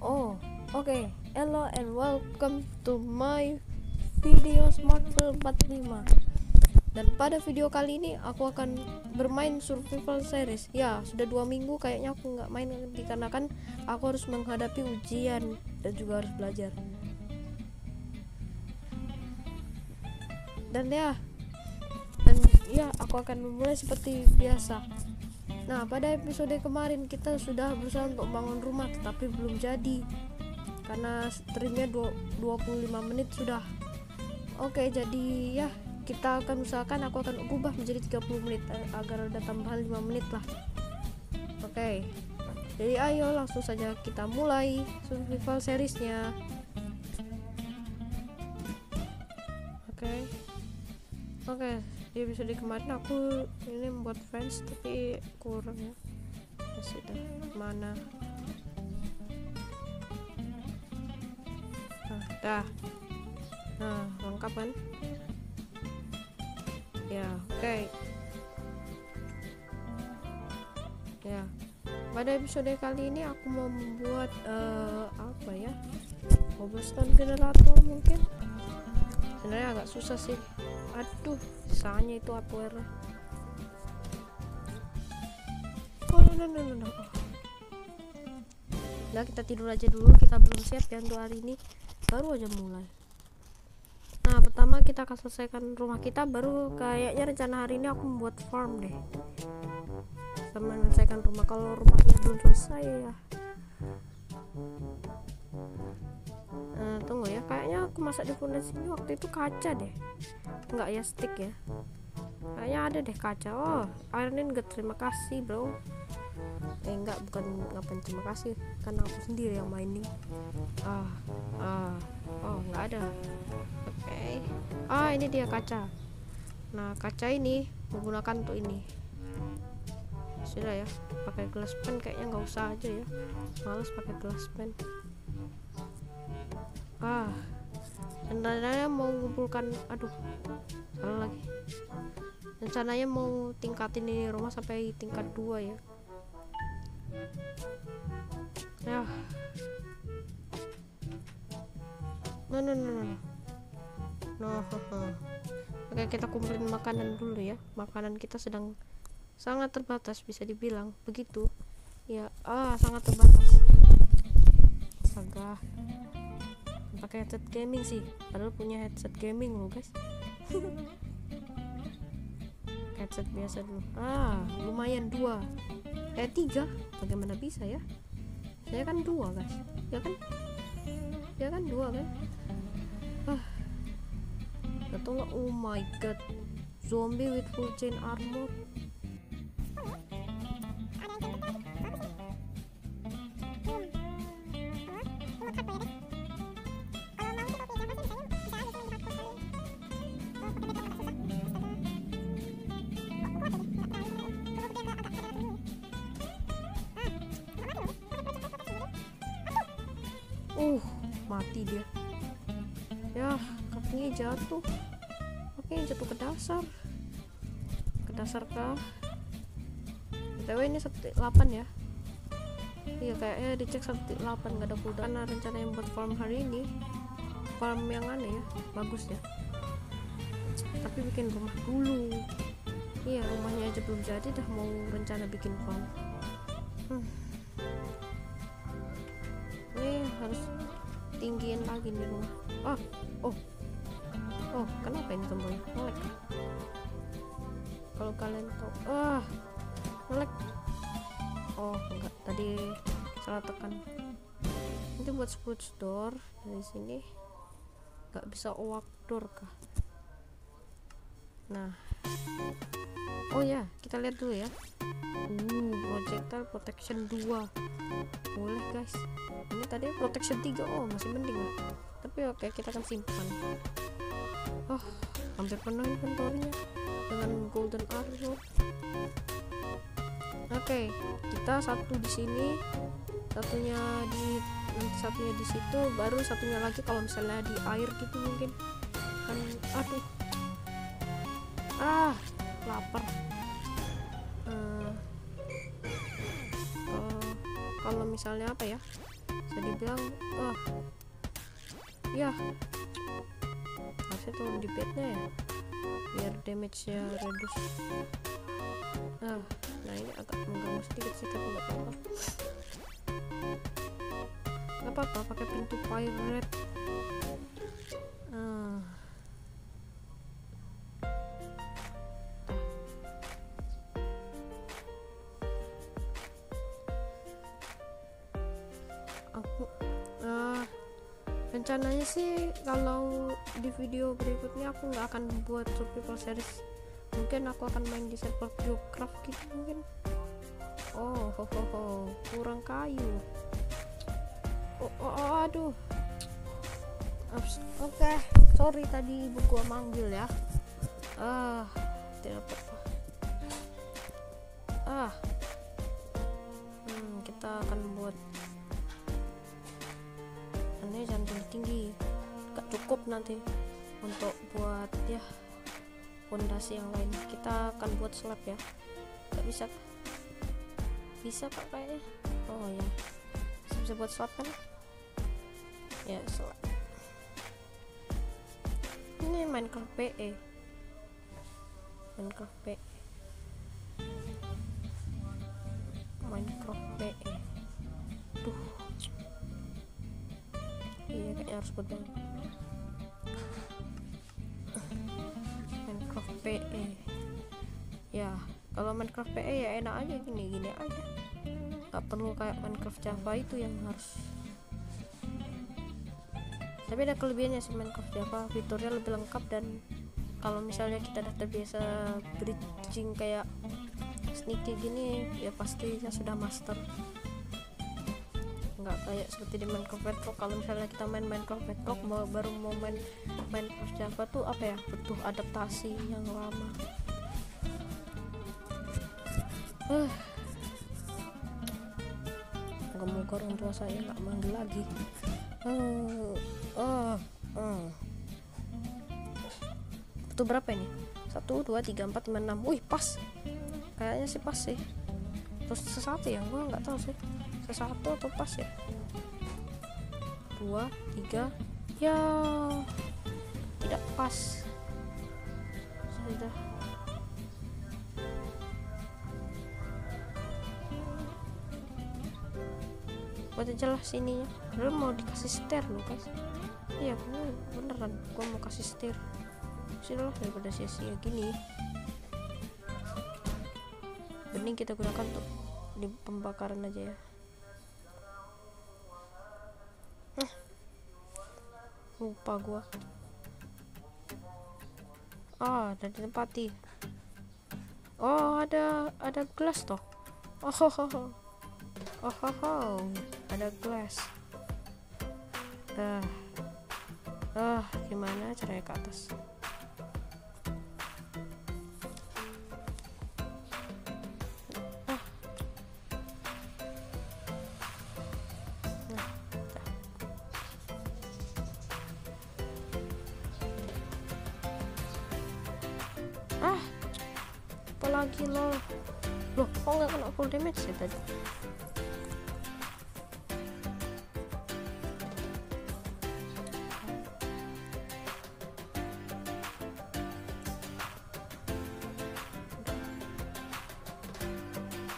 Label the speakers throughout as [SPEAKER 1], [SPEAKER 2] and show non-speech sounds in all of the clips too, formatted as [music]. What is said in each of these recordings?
[SPEAKER 1] Oh. Okay. Hello and welcome to my video Smartphone 45. Dan pada video kali ini aku akan bermain survival series. Ya, sudah dua minggu kayaknya aku nggak main dikarenakan aku harus menghadapi ujian dan juga harus belajar. Dan ya, dan ya aku akan memulai seperti biasa Nah, pada episode kemarin kita sudah berusaha untuk bangun rumah tetapi belum jadi. Karena streamnya 25 menit sudah. Oke, jadi ya kita akan usahakan aku akan ubah menjadi 30 menit eh, agar ada tambahan 5 menit lah. Oke. Jadi ayo langsung saja kita mulai survival seriesnya. Oke. Oke di episode kemarin aku ini membuat fans tapi kurang ya. Ya sudah mana? Nah dah. Nah lengkap kan? Ya oke. Okay. ya pada episode kali ini aku mau membuat uh, apa ya? Cobblestone generator mungkin. Sebenarnya agak susah sih aduh sisanya itu ya oh no no no no, no. Nah kita tidur aja dulu. Kita belum siap ya untuk hari ini. Baru aja mulai. Nah pertama kita akan selesaikan rumah kita. Baru kayaknya rencana hari ini aku membuat farm deh. Sama menyelesaikan rumah. Kalau rumahnya belum selesai ya uh, tunggu ya kayaknya aku masak di fondasi ini waktu itu kaca deh. Enggak ya stick ya? Kayaknya ada deh kaca. Oh iron ingot terima kasih bro. Eh enggak bukan ngapain terima kasih. Karena aku sendiri yang mining. Ah ah. Oh enggak ada. Oke. Okay. ah ini dia kaca. Nah kaca ini menggunakan untuk ini. Sudah ya pakai glass pen. Kayaknya nggak usah aja ya. Males pakai glass pen ah rencananya mau mengumpulkan aduh salah lagi. Rencananya mau tingkatin ini rumah sampai tingkat dua ya. Ya. No no no no no. Oke kita kumpulin makanan dulu ya. Makanan kita sedang sangat terbatas bisa dibilang begitu. Ya ah sangat terbatas. Astaga pakai headset gaming sih. Padahal punya headset gaming loh guys. [laughs] Headset biasa dulu. Ah lumayan dua. Eh tiga. Bagaimana bisa ya? Saya kan dua guys. Ya kan? Ya kan dua kan? Ah. Atau oh my god. Zombie with full chain armor jatuh kakinya jatuh ke dasar. Ke dasar kah btw ini 8 ya. Iya kayaknya dicek 8 gak ada kuda. Karena rencana yang buat farm hari ini farm yang aneh ya bagus ya. Tapi bikin rumah dulu. Iya rumahnya aja belum jadi dah mau rencana bikin farm. Hmm. Ini harus tinggiin lagi nih rumah. Oh oh kenapa ini tombolnya ngelek kalau kalian tahu ah ngelek. Oh enggak. Tadi salah tekan. Nanti buat spruce door dari sini. Nggak bisa walk door kah? Nah. Oh ya kita lihat dulu ya. Uh projectile protection 2 boleh guys. Ini tadi protection 3 oh masih mending tapi oke kita akan simpan oh hampir penuh inventory-nya dengan golden arrow. Oke kita satu di sini satunya di satunya di situ baru satunya lagi kalau misalnya di air gitu mungkin. Kan aduh. Ah lapar. Uh, uh, kalau misalnya apa ya? Bisa dibilang wah ya harusnya turun di bednya ya? Biar damage nya reduce. Nah nah ini agak mengganggu sedikit sih tapi nggak apa-apa. Nggak apa-apa pakai pintu pirate sih kalau di video berikutnya aku nggak akan buat survival series. Mungkin aku akan main di server Geocraft gitu mungkin. Oh ho, ho, ho. kurang kayu. Oh, oh, oh aduh. Oke okay. sorry tadi ibu gua manggil ya. Ah tidak apa-apa. Ah. Hmm, kita akan buat ini jangan tinggi tinggi. Gak cukup nanti untuk buat ya fondasi yang lain. Kita akan buat slab ya. Gak bisa. Bisa kak kayaknya. Oh ya bisa buat slab kan? Ya slab. Ini Minecraft PE Minecraft PE harus banget Minecraft PE ya kalau Minecraft PE ya enak aja gini gini aja. Nggak perlu kayak Minecraft Java itu yang harus. Tapi ada kelebihannya sih Minecraft Java fiturnya lebih lengkap dan kalau misalnya kita udah terbiasa bridging kayak sneaky gini ya pastinya sudah master nggak kayak seperti di Minecraft Bedrock kalau misalnya kita main Minecraft Bedrock mau, baru mau main Minecraft Java tuh apa ya? Butuh adaptasi yang lama. Uh. moga-moga orang tua saya nggak manggil lagi. Uh, uh, uh. itu berapa ini? Satu dua tiga empat lima enam. Wih pas. Kayaknya sih pas sih. Terus sesatu ya? Gua nggak tahu sih sesatu atau pas ya? Dua tiga ya tidak pas. Sudah. Buat jelas sininya padahal mau dikasih setir loh guys. Iya beneran. Gua mau kasih setir. Sini daripada sia-sia gini. Bening kita gunakan untuk di pembakaran aja ya lupa gua. Ah ada ditempati oh ada ada gelas toh. Oh oh ho, ho. ada gelas ah. Ah gimana caranya ke atas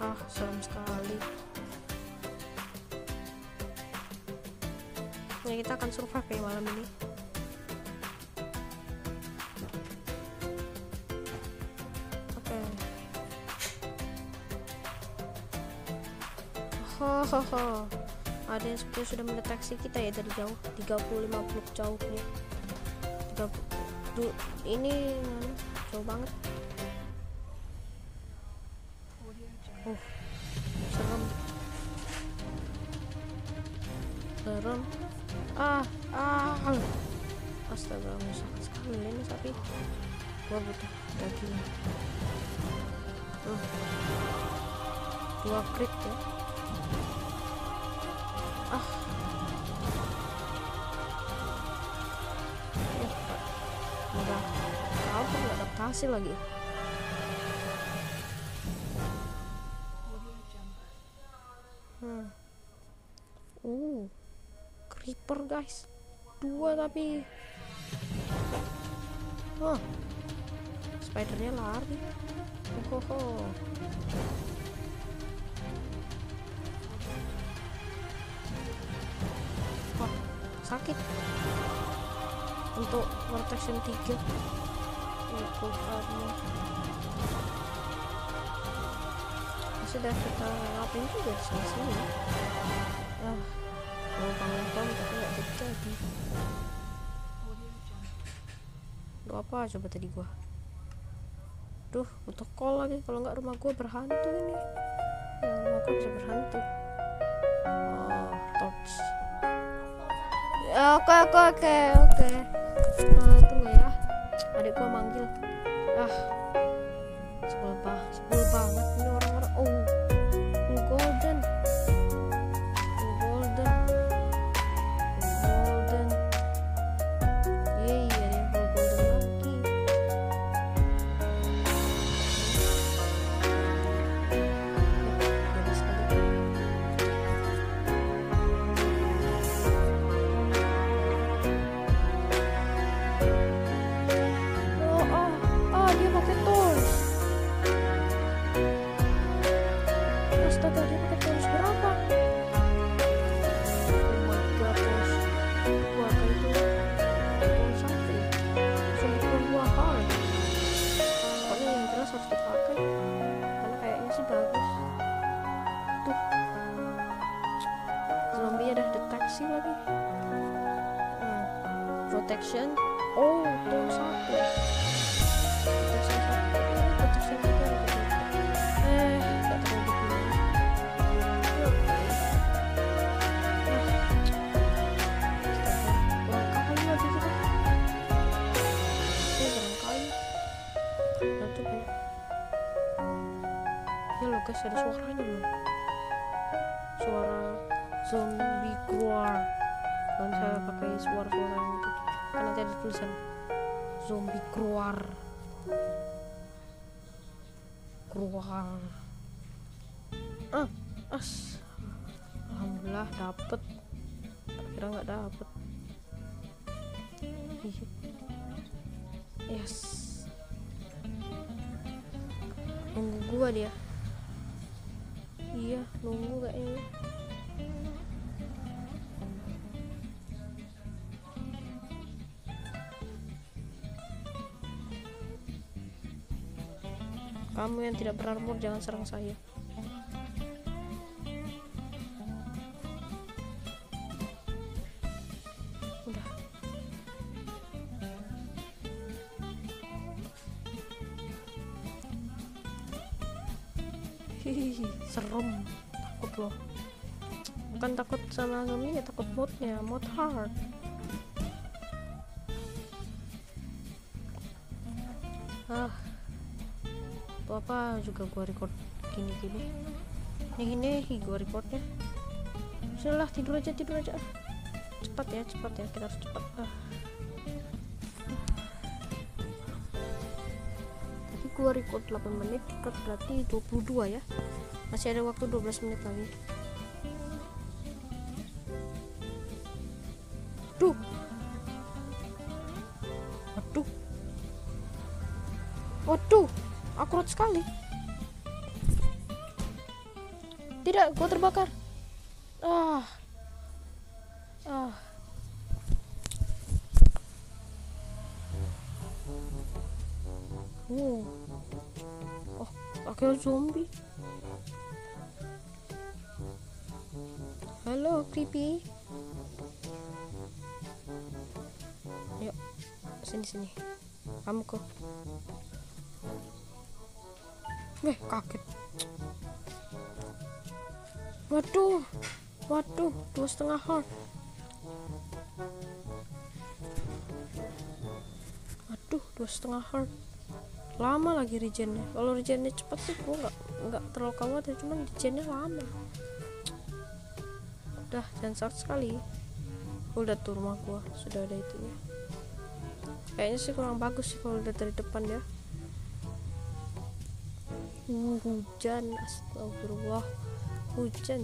[SPEAKER 1] ah serem sekali. Ya kita akan survive ya malam ini. Oke. Hohoho. ada yang sepertinya sudah mendeteksi kita ya dari jauh. 30-50 jauh nih 30, du, ini jauh banget uh serem. Serem. Ah ah. Astaga sakit sekali ini sapi. Gua butuh daging. Uh. dua krik ya. Ah. Ya udah tahu nggak adaptasi lagi creeper guys. Dua tapi. Oh spidernya lari. Oh, oh, oh. Wah, sakit. Untuk protection 3 itu armor sudah kita ngapain juga sini sini ah mau bangun pom tapi nggak jadi. Lu apa coba tadi gua. Duh butuh call lagi. Kalau nggak rumah gua berhantu ini. Ya rumah gua bisa berhantu. Oh torch. Ya oke oke oke oke. Ah, tunggu ya. Adik gua manggil. Ah. Sebel sebel banget ini orang-orang. Oh golden suara-suara yang itu. Kan nanti ada tulisan zombie keluar. Keluar. Ah, as. Alhamdulillah dapet. Kira nggak dapet. Ih. Yes. Nunggu gua dia. Iya, nunggu kayaknya. Kamu yang tidak berarmor jangan serang saya. Serem. Takut loh. Bukan takut sama zombie ya, takut modnya, mod hard. Ah, apa juga gua record gini-gini. Ini gini gua recordnya. Sudahlah tidur aja tidur aja. Cepat ya cepat ya kita harus cepat. Ah. tadi gua record 8 menit berarti 22 ya. Masih ada waktu 12 menit lagi akurat sekali. Tidak gua terbakar. Ah. Ah. Oh. Oh pakai zombie. Halo creepy. Ayo sini sini. Kamu kok eh kaget. Waduh waduh dua setengah heart waduh dua setengah heart lama lagi regennya. Kalau regennya cepat sih gua nggak nggak terlalu khawatir. Cuman regennya lama. Udah dan sakit sekali. Udah tuh rumah gua sudah ada itunya. Kayaknya sih kurang bagus sih kalau udah dari depan ya hujan astagfirullah. Hujan.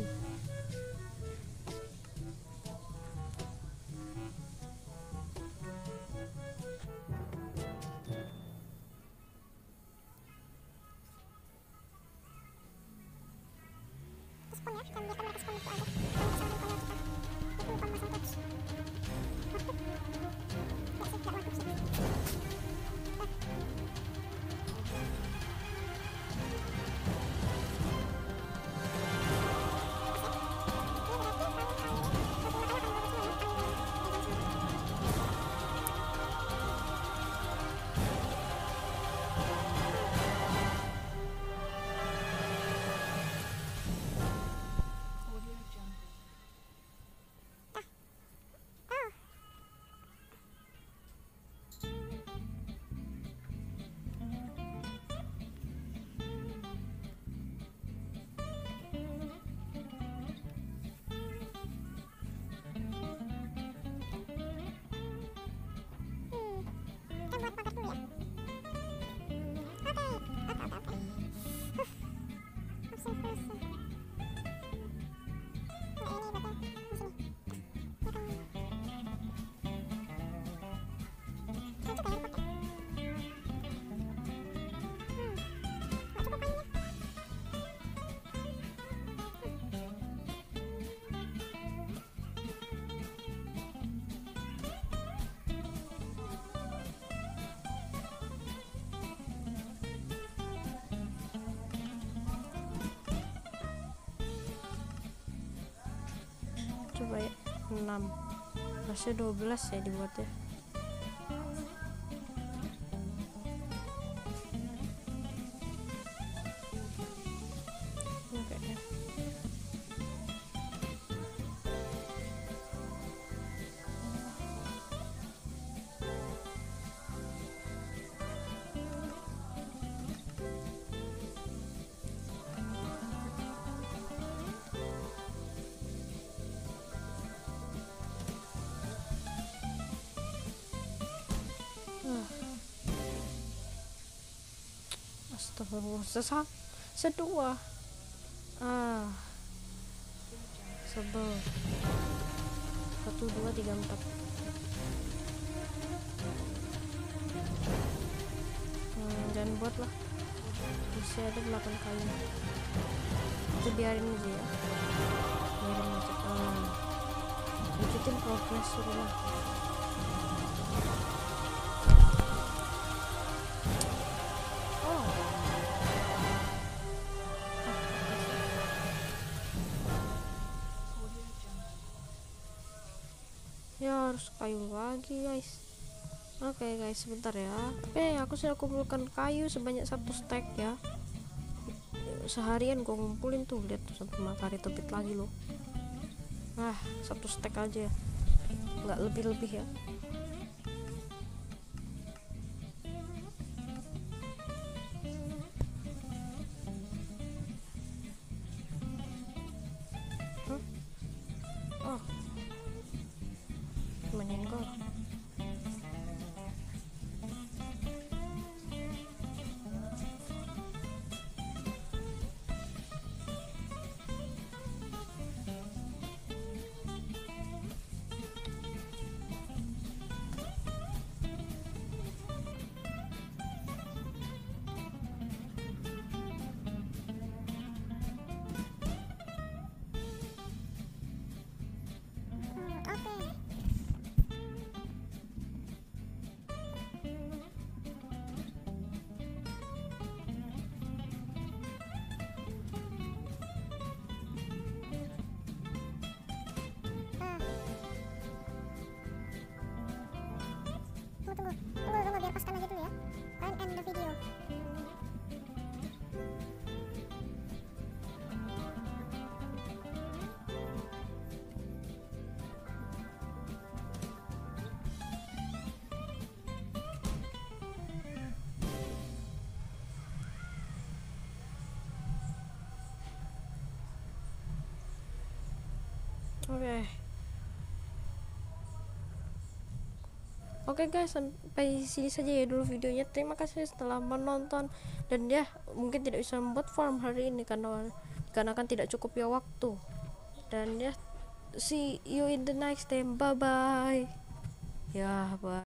[SPEAKER 1] Terus pun ya, mereka sekolah itu ada coba ya 6 harusnya 12 ya dibuatnya sesa sedua. Ah. Sebel. Satu dua tiga empat. Hmm, jangan buat lah. Masih ada delapan kali. Itu biarin aja ya. Biarin aja. Ah. ikutin progres rumah kayu lagi guys. Oke guys sebentar ya. Oke aku sudah kumpulkan kayu sebanyak satu stack ya. Seharian gua ngumpulin tuh lihat tuh sampai matahari terbit lagi loh. Ah satu stack aja. Nggak lebih-lebih ya
[SPEAKER 2] tunggu tunggu. Tunggu tunggu biar paskan aja dulu ya. Kalian end the video
[SPEAKER 1] Oke. Oke guys, sampai sini saja ya dulu videonya. Terima kasih setelah menonton dan ya mungkin tidak bisa membuat farm hari ini karena karena kan tidak cukup ya waktu. Dan ya see you in the next time. Bye bye. Ya, bye.